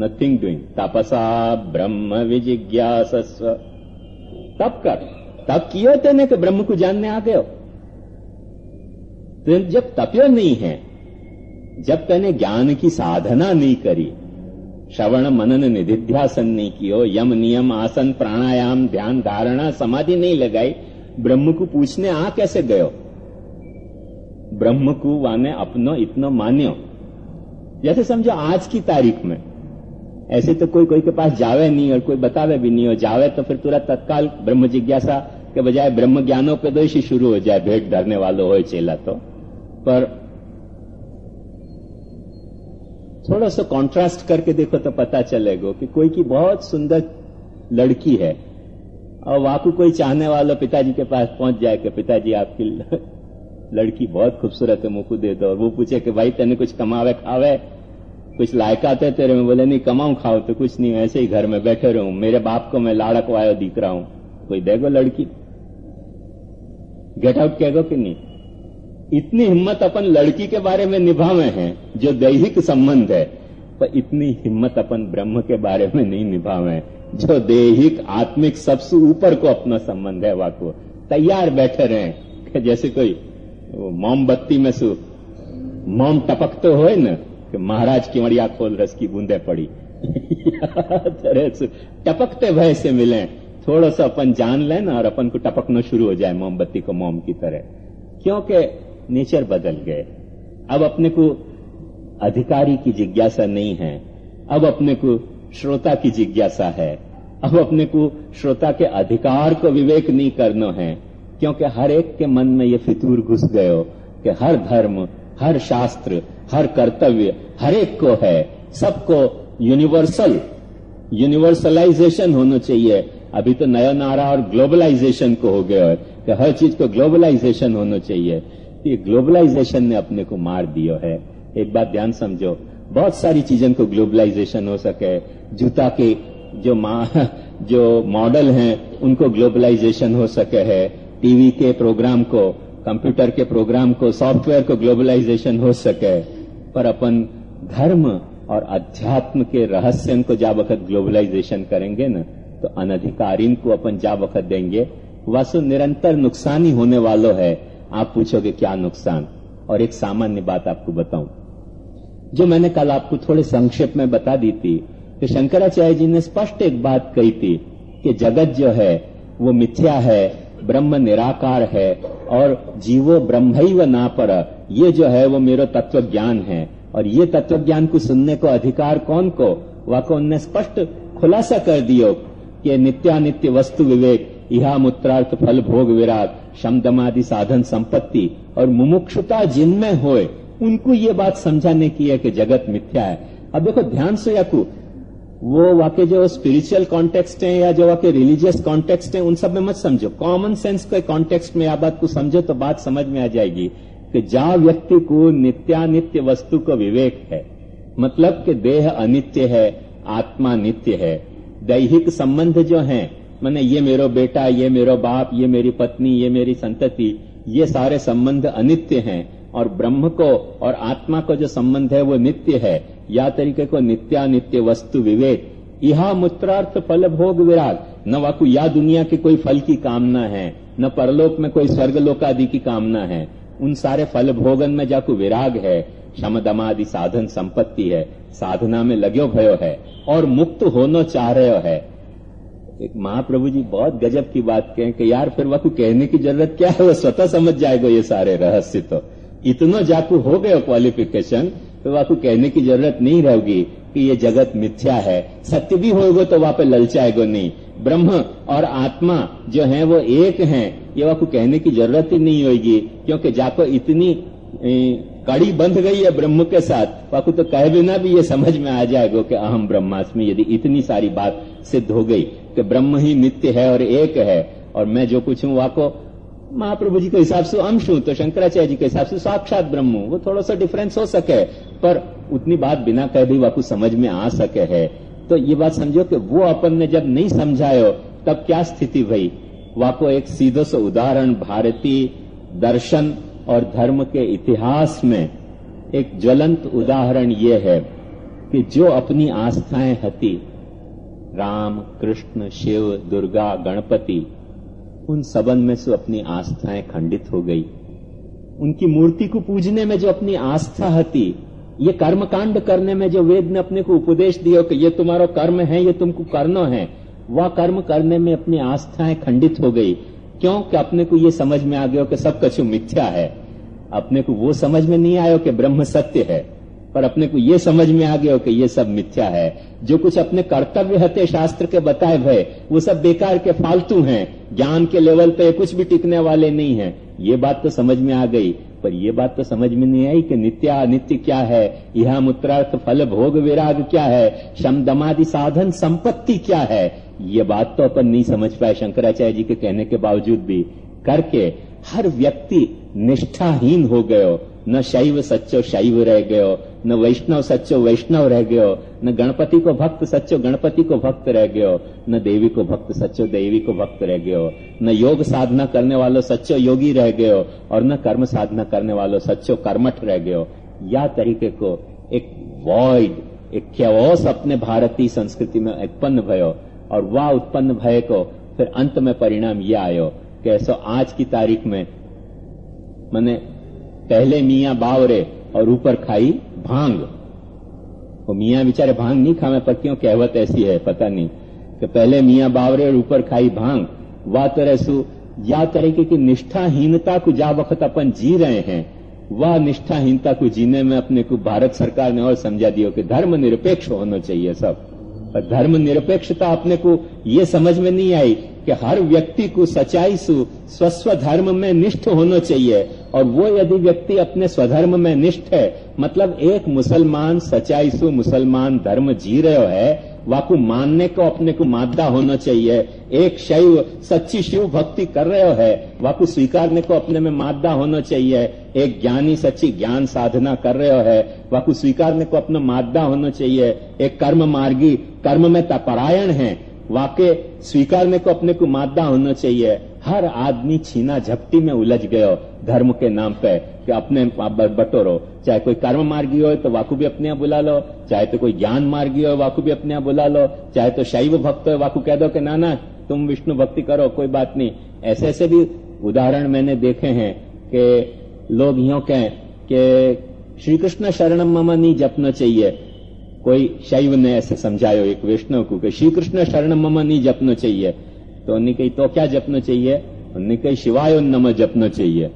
नथिंग डूइंग तपसा ब्रह्म विजिज्ञासस्व तप कर तप कियो तेने कि ब्रह्म को जानने आ गयो तो जब तप्य नहीं है जब तेने ज्ञान की साधना नहीं करी श्रवण मनन निधिध्यासन नहीं कियो यम नियम आसन प्राणायाम ध्यान धारणा समाधि नहीं लगाई ब्रह्म को पूछने आ कैसे गयो ब्रह्म को वाने अपनो इतनो मान्यो जैसे समझो आज की तारीख में ऐसे तो कोई कोई के पास जावे नहीं और कोई बतावे भी नहीं हो जावे तो फिर तुरंत तत्काल ब्रह्म जिज्ञासा के बजाय ब्रह्म ज्ञानों पे दो ही शुरू हो जाए, भेंट धरने वालों हो, चेला तो। पर थोड़ा सा कॉन्ट्रास्ट करके देखो तो पता चलेगा कि कोई की बहुत सुंदर लड़की है, और वाकू कोई चाहने वाला पिताजी के पास पहुँच जाए कि पिताजी आपकी लड़की बहुत खूबसूरत है मुझको दे दो, और वो पूछे कि भाई, तेने कुछ कमावे, खावे? कुछ लायकात है तेरे में? बोले, नहीं, कमाऊं खाओ तो कुछ नहीं ऐसे ही घर में बैठे रहूँ। मेरे बाप को मैं लाड़क वायो दिख रहा हूँ। कोई देगो लड़की। गेट आउट कहेगो कि नहीं? इतनी हिम्मत अपन लड़की के बारे में निभावे हैं, जो दैहिक संबंध है, पर इतनी हिम्मत अपन ब्रह्म के बारे में नहीं निभावे जो दैहिक, आत्मिक, सबसे ऊपर को अपना संबंध है वाको तैयार बैठे रहे। जैसे कोई मोमबत्ती में सु मोम टपक तो हो न कि महाराज की मड़िया खोल रस की बूंदे पड़ी। तरह से टपकते भय से मिले। थोड़ा सा अपन जान लेना और अपन को टपकना शुरू हो जाए मोमबत्ती को मोम की तरह। क्योंकि नेचर बदल गए। अब अपने को अधिकारी की जिज्ञासा नहीं है। अब अपने को श्रोता की जिज्ञासा है। अब अपने को श्रोता के अधिकार को विवेक नहीं करना है। क्योंकि हर एक के मन में ये फितूर घुस गयो कि हर धर्म, हर शास्त्र हर कर्तव्य हर एक को है। सबको यूनिवर्सल यूनिवर्सलाइजेशन होना चाहिए। अभी तो नया नारा और ग्लोबलाइजेशन को हो गया है कि हर चीज़ को ग्लोबलाइजेशन होना चाहिए। ये ग्लोबलाइजेशन ने अपने को मार दिया है। एक बात ध्यान समझो, बहुत सारी चीज़ों को ग्लोबलाइजेशन हो सके। जूता के जो जो मॉडल हैं, उनको ग्लोबलाइजेशन हो सके है। टीवी के प्रोग्राम को कंप्यूटर के प्रोग्राम को सॉफ्टवेयर को ग्लोबलाइजेशन हो सके। पर अपन धर्म और अध्यात्म के रहस्य को जा वक्त ग्लोबलाइजेशन करेंगे ना तो अनधिकारीन को अपन जा वक्त देंगे। वसु निरंतर नुकसान ही होने वालों है। आप पूछोगे, क्या नुकसान? और एक सामान्य बात आपको बताऊँ। जो मैंने कल आपको थोड़े संक्षेप में बता दी थी कि शंकराचार्य जी ने स्पष्ट एक बात कही थी कि जगत जो है, वो मिथ्या है, ब्रह्म निराकार है, और जीवो ब्रह्म ना पर ये जो है वो मेरा तत्व ज्ञान है। और ये तत्व ज्ञान को सुनने को अधिकार कौन को? वह को उनने स्पष्ट खुलासा कर दियो कि नित्यानित्य वस्तु विवेक यहा मूत्रार्थ फल भोग विराट शमदमादि साधन संपत्ति और मुमुक्षुता जिनमें होए, उनको ये बात समझाने की है कि जगत मिथ्या है। अब देखो, ध्यान से याकू, वो वाक्य जो स्पिरिचुअल कॉन्टेक्स्ट है या जो वाक्य रिलीजियस कॉन्टेक्स्ट है, उन सब में मत समझो। कॉमन सेंस के कॉन्टेक्स्ट में आप बात को समझो तो बात समझ में आ जाएगी। कि जहाँ व्यक्ति को नित्यानित्य वस्तु का विवेक है मतलब कि देह अनित्य है, आत्मा नित्य है, दैहिक संबंध जो है, मैंने ये मेरो बेटा, ये मेरो बाप, ये मेरी पत्नी, ये मेरी संतति, ये सारे संबंध अनित्य हैं, और ब्रह्म को और आत्मा को जो संबंध है वो नित्य है, या तरीके को नित्यानित्य वस्तु विवेक। यह मूत्रार्थ फल भोग विराग। न वाकु या दुनिया की कोई फल की कामना है, न परलोक में कोई स्वर्गलोक आदि की कामना है। उन सारे फल भोगन में जाकू विराग है, शमदमादि साधन संपत्ति है, साधना में लगो भयो है, और मुक्त होना चाह रहे है एक महाप्रभु जी बहुत गजब की बात कहें कि यार फिर वह कहने की ज़रूरत क्या है? वो स्वतः समझ जाएगा ये सारे रहस्य तो। इतना जाकू हो गए क्वालिफिकेशन तो वह कहने की ज़रूरत नहीं रहेगी कि ये जगत मिथ्या है। सत्य भी होगा तो वहाँ पे ललचाएगा नहीं। ब्रह्म और आत्मा जो है वो एक है। ये वह कहने की ज़रूरत ही नहीं होगी, क्योंकि जाको इतनी कड़ी बंध गई है ब्रह्म के साथ। वाकु तो कहे बिना भी ये समझ में आ जाएगा कि अहम ब्रह्मास्मि, यदि इतनी सारी बात सिद्ध हो गई कि ब्रह्म ही नित्य है और एक है, और मैं जो कुछ हूँ, वाको महाप्रभु जी के हिसाब से अंश हूँ तो शंकराचार्य जी के हिसाब से साक्षात ब्रह्म हूँ। वो थोड़ा सा डिफरेंस हो सके, पर उतनी बात बिना कह भी वाकू समझ में आ सके है। तो ये बात समझो कि वो अपन ने जब नहीं समझायो, तब क्या स्थिति भई? वाको एक सीधो से उदाहरण, भारतीय दर्शन और धर्म के इतिहास में एक ज्वलंत उदाहरण ये है कि जो अपनी आस्थाएँ हती, राम, कृष्ण, शिव, दुर्गा, गणपति, उन सबन में से अपनी आस्थाएँ खंडित हो गई। उनकी मूर्ति को पूजने में जो अपनी आस्था हती ये कर्म कांड करने में जो वेद ने अपने को उपदेश दिया कि ये तुम्हारा कर्म है, ये तुमको करना है, वह कर्म करने में अपनी आस्थाएँ खंडित हो गई। क्यों? कि अपने को ये समझ में आ गया कि सब कछु मिथ्या है। अपने को वो समझ में नहीं आयो कि ब्रह्म सत्य है, पर अपने को ये समझ में आ गया कि ये सब मिथ्या है। जो कुछ अपने कर्तव्य हते शास्त्र के बताए भय, वो सब बेकार के फालतू हैं। ज्ञान के लेवल पे कुछ भी टिकने वाले नहीं है। ये बात तो समझ में आ गई। पर यह बात तो समझ में नहीं आई कि नित्य अनित्य क्या है? यह मूत्रार्थ फल, भोग विराग क्या है? शमदमादि साधन संपत्ति क्या है? ये बात तो अपन नहीं समझ पाए शंकराचार्य जी के कहने के बावजूद भी। करके हर व्यक्ति निष्ठाहीन हो गयो। न शैव सच्चो शैव रह गयो, न वैष्णव सच्चो वैष्णव रह गयो, न गणपति को भक्त सच्चो गणपति को भक्त रह गयो, न देवी को भक्त सच्चो देवी को भक्त रह गयो, न योग साधना करने वालों सच्चो योगी रह गयो, और न कर्म साधना करने वालों सच्चो कर्मठ रह गयो। या तरीके को एक वॉइड एक क्योस अपने भारतीय संस्कृति में उत्पन्न भयो, और वह उत्पन्न भय को फिर अंत में परिणाम यह आयो, कि ऐसा आज की तारीख में मैंने पहले मियाँ बावरे और ऊपर खाई भाँग। वो मियाँ बेचारे भाँग नहीं खावे, पर क्यों कहवत ऐसी है, पता नहीं। कि पहले मियाँ बावरे और ऊपर खाई भाँग। वा तरह सु, या तरीके की निष्ठाहीनता को जा वक्त अपन जी रहे हैं। वह निष्ठाहीनता को जीने में अपने को भारत सरकार ने और समझा दिया कि धर्म निरपेक्ष होना चाहिए सब। पर धर्म निरपेक्षता अपने को ये समझ में नहीं आई कि हर व्यक्ति को सच्चाई सु स्वस्व धर्म में निष्ठ होना चाहिए। और वो यदि व्यक्ति अपने स्वधर्म में निष्ठ है मतलब एक मुसलमान सच्चाई सु मुसलमान धर्म जी रहे है, वाकु मानने को अपने को मादा होना चाहिए। एक शैव, सच्ची शिव भक्ति कर रहे है, वाकु स्वीकारने को अपने में मादा होना चाहिए। एक ज्ञानी सच्ची ज्ञान साधना कर रहे है, वाकु स्वीकारने को अपना मादा होना चाहिए। एक कर्म मार्गी, कर्म में तपरायण है वाके स्वीकारने को अपने को मादा होना चाहिए। हर आदमी छीना झपटी में उलझ गयो। धर्म के नाम पे कि अपने बटोरो चाहे कोई कर्म मार्गी हो तो वाकू भी अपने यहाँ बुला लो। चाहे तो कोई ज्ञान मार्गी हो वाकू भी अपने यहाँ बुला लो। चाहे तो शैव भक्त हो वाकू कह दो कि ना ना तुम विष्णु भक्ति करो, कोई बात नहीं। ऐसे ऐसे भी उदाहरण मैंने देखे हैं कि लोग यो कहें कि श्री कृष्ण शरणम ममा नहीं जपना चाहिए। कोई शैव ने ऐसे समझायो एक वैष्णव को कि श्री कृष्ण शरण ममा नहीं जपना चाहिए। तो उन्हें कही तो क्या जपनो चाहिए? उन्हें कही शिवाय नम जपना चाहिए।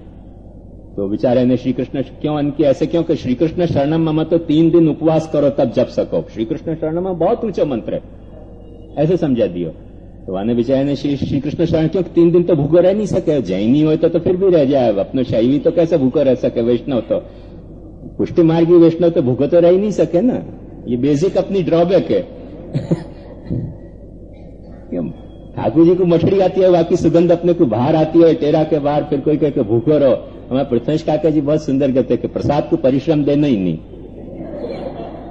तो बेचारे ने श्री कृष्ण क्यों अनकी ऐसे क्यों कि श्री कृष्ण शरणम मम तो तीन दिन उपवास करो तब जप सको। श्री कृष्ण शरणम बहुत ऊँचा मंत्र है। ऐसे समझा दियो। तो वाने बेचारे ने श्री श्री कृष्ण शरण क्यों तीन दिन तो भूखो रह नहीं सके? जैनी हो तो, तो फिर भी रह जाए। अपने शैवी तो कैसे भूखो रह सके? वैष्णव तो पुष्टि मार्गी वैष्णव तो भूखो तो रह नहीं सके ना। ये बेसिक अपनी ड्रॉबैक है। ठाकुर जी को मछली आती है बाकी सुगंध अपने को बाहर आती है, टेरा के बाहर फिर कोई कहकर भूखो रहो। हमारे प्रथमेश काका जी बहुत सुंदर कहते कि प्रसाद को परिश्रम देना ही नहीं।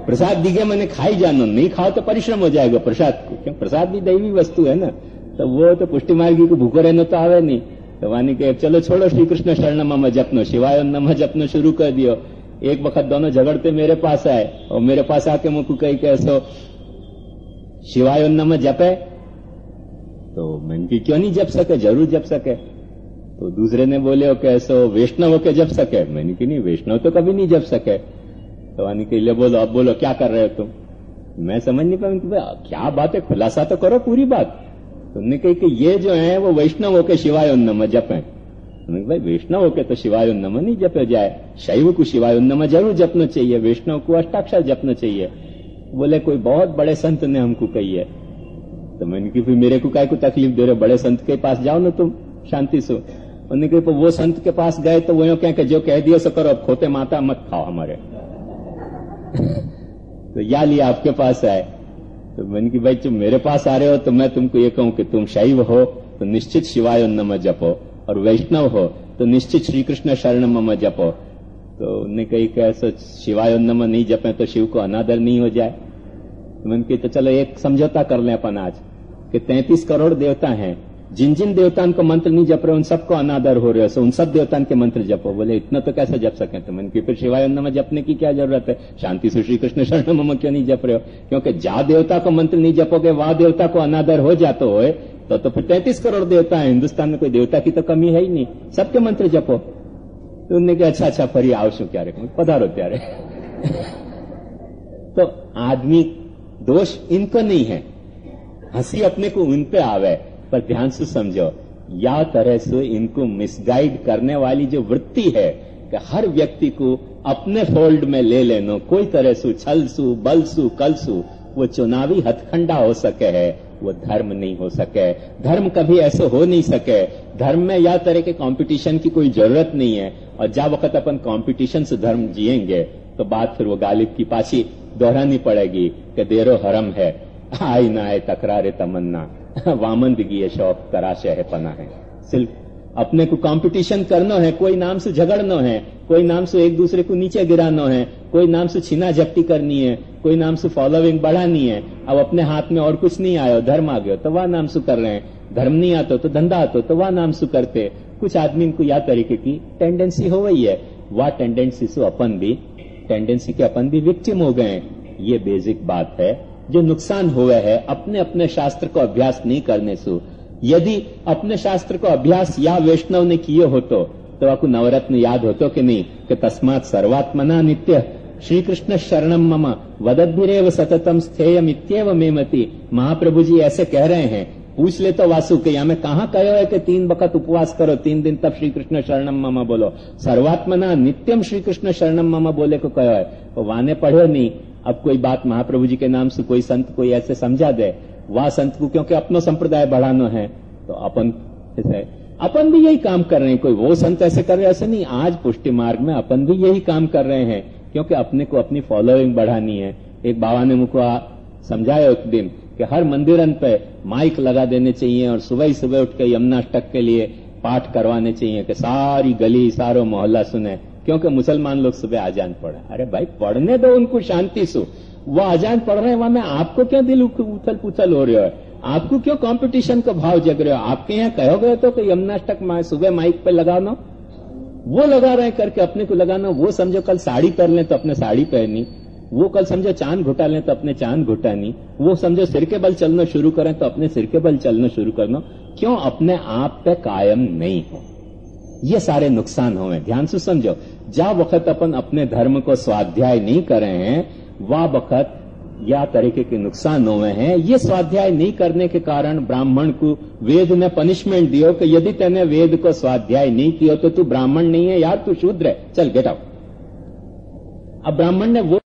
प्रसाद दिखे मैंने खाई जानो, नहीं खाओ तो परिश्रम हो जाएगा प्रसाद को। क्यों? प्रसाद भी दैवी वस्तु है ना। तो वो तो पुष्टि मार्गी को भूखो रहना तो आवे नहीं। तो वानी के चलो छोड़ो श्री कृष्ण शरण मम जपनो शिवाय नम जपनो, शुरू कर दियो। एक वक्त दोनों झगड़ते मेरे पास आए और मेरे पास आके मुझको कही के ऐसो शिवाय नम जपे। तो मैंने की क्यों नहीं जप सके? ज़रूर जप सके। तो दूसरे ने बोले हो कैसो वैष्णव के जप सके? मैंने की नहीं, वैष्णव तो कभी नहीं जप सके। तो वानी के लिए बोलो, अब बोलो, क्या कर रहे हो तुम? मैं समझ नहीं पाया क्या बात है? खुलासा तो करो, पूरी बात। तुमने कही कि ये जो है, वो वैष्णव होके शिवाय उन्नम जपे भाई, वैष्णव के तो शिवाय उन्नम नहीं जपे जाए। शैव को शिवाय उन्नम ज़रूर जपना चाहिए वैष्णव को अष्टाक्षर जपना चाहिए। बोले, कोई बहुत बड़े संत ने हमको कही है। तो मैंने की फिर मेरे को काय को तकलीफ़ दे रहे बड़े संत के पास जाओ ना तुम, शांति से। उन्होंने कहा वो संत के पास गए तो वो क्या जो कह दिया सो करो, अब खोते माता मत खाओ हमारे। तो या लिया आपके पास आए। तो मैंने की भाई, तुम मेरे पास आ रहे हो तो मैं तुमको ये कहूँ कि तुम शैव हो तो निश्चित शिवाय नम जपो। और वैष्णव हो तो निश्चित श्री कृष्ण शरण मम जपो। तो उन्होंने कही कि ऐसा शिवाय नम नहीं जपे तो शिव को अनादर नहीं हो जाए। तो मैंने कही तो चलो एक समझौता कर लें अपन आज कि तैतीस करोड़ देवता हैं। जिन जिन देवताओं को मंत्र नहीं जप रहे, उन सबको अनादर हो रहे हो। उन सब देवताओं के मंत्र जपो। बोले, इतना तो कैसे जप सके? तो मैंने फिर शिवाय नम जपने की क्या ज़रूरत है? शांति से श्री कृष्ण शरण मम क्यों नहीं जप रहे हो? क्योंकि जा देवता को मंत्र नहीं जपोगे, वहाँ देवता को अनादर हो जाते हो तो, तो फिर तैतीस करोड़ देवता है हिंदुस्तान में कोई देवता की तो कमी है ही नहीं। सबके मंत्र जपो। तो उन्होंने कहा अच्छा अच्छा आवश्यक क्या रे पधारो प्यारे। तो आदमी दोष इनको नहीं है। हँसी अपने को उन पे आवे पर ध्यान से समझो या तरह से इनको मिसगाइड करने वाली जो वृत्ति है कि हर व्यक्ति को अपने फोल्ड में ले लेनो कोई तरह से छल सु बल सु कल सु वो चुनावी हथखंडा हो सके है वो धर्म नहीं हो सके। धर्म कभी ऐसे हो नहीं सके। धर्म में या तरह के कंपटीशन की कोई ज़रूरत नहीं है। और जब वक्त अपन कंपटीशन से धर्म जिएँगे तो बात फिर वो गालिब की पाछी दोहरानी पड़ेगी कि देरो हरम है। आई ना आए तकरारे तमन्ना। वामंदगी दिगी शौक तराशे है पना है सिर्फ़ अपने को कंपटीशन करना है, कोई नाम से झगड़ना है, कोई नाम से एक दूसरे को नीचे गिराना है, कोई नाम से छीना झपटी करनी है, कोई नाम से फॉलोइंग बढ़ानी है, अब अपने हाथ में और कुछ नहीं आयो, धर्म आ गयो तो वह नाम से कर रहे हैं। धर्म नहीं आता तो धंधा आता तो वह नाम से करते। कुछ आदमी को या तरीके की टेंडेंसी हो गई है। वह टेंडेंसी से अपन भी टेंडेंसी के अपन भी विक्टिम हो गए ये बेसिक बात है। जो नुकसान हुआ है अपने अपने शास्त्र को अभ्यास नहीं करने से यदि अपने शास्त्र को अभ्यास या वैष्णव ने किए हो तो तो आपको नवरत्न याद होतो कि नहीं, कि तस्मात सर्वात्मना नित्य श्री कृष्ण शरणम मम, वदद्भिरेव सततम स्थेयम इत्येव मेमति महाप्रभु जी ऐसे कह रहे हैं। पूछ ले तो वासु के या मैं कहा कहो है कि तीन वक्त उपवास करो, तीन दिन तब श्री कृष्ण शरणम मम बोलो। सर्वात्मना नित्यम श्री कृष्ण शरणम मम बोले को कहो है तो वाने पढ़ो नहीं। अब कोई बात महाप्रभु जी के नाम से कोई संत कोई ऐसे समझा दे। वह संत को क्योंकि अपना संप्रदाय बढ़ाना है तो अपन ऐसे अपन भी यही काम कर रहे हैं। कोई वो संत ऐसे कर रहे ऐसे नहीं, आज पुष्टि मार्ग में अपन भी यही काम कर रहे हैं, क्योंकि अपने को अपनी फॉलोइंग बढ़ानी है। एक बाबा ने मुझको समझाया एक दिन कि हर मंदिरन पे माइक लगा देने चाहिए और सुबह ही सुबह उठ के यमुनाष्टक के लिए पाठ करवाने चाहिए कि सारी गली, सारो मोहल्ला सुने, क्योंकि मुसलमान लोग सुबह आजान पढ़े। अरे भाई, पढ़ने दो उनको शांति से। वो अजान पढ़ रहे हैं, वहाँ में आपको क्यों दिल उथल पुथल हो रहे हो? आपको क्यों कंपटीशन का भाव जग रहे हो? आपके यहाँ कहोगे तो कि यमुनाष्टक सुबह माइक पे लगाना। वो लगा रहे करके अपने को लगाना। वो समझो कल साड़ी पहन लें तो अपने साड़ी पहनी वो कल समझो चाँद घुटा लें तो अपने चाँद घुटानी। वो समझो सिर के बल चलना शुरू करें तो अपने सिर के बल चलना शुरू करना। क्यों? अपने आप पे कायम नहीं हो। ये सारे नुकसान हुए ध्यान से समझो। जा वक्त अपन अपने धर्म को स्वाध्याय नहीं कर रहे हैं वह बखत या तरीके के नुकसान हुए हैं। ये स्वाध्याय नहीं करने के कारण ब्राह्मण को वेद ने पनिशमेंट दियो कि यदि तेने वेद को स्वाध्याय नहीं किया तो तू ब्राह्मण नहीं है, यार तू शूद्र है। चल गेट आउट अब ब्राह्मण ने वो